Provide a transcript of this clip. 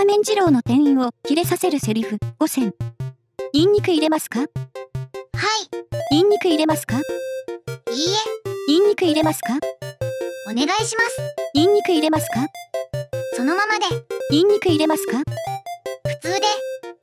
ーメン二郎の店員を切れさせるセリフ5選。ニンニク入れますか？はい。ニンニク入れますか？いいえ。ニンニク入れますか？お願いします。ニンニク入れますか？そのままで。ニンニク入れますか？普通で。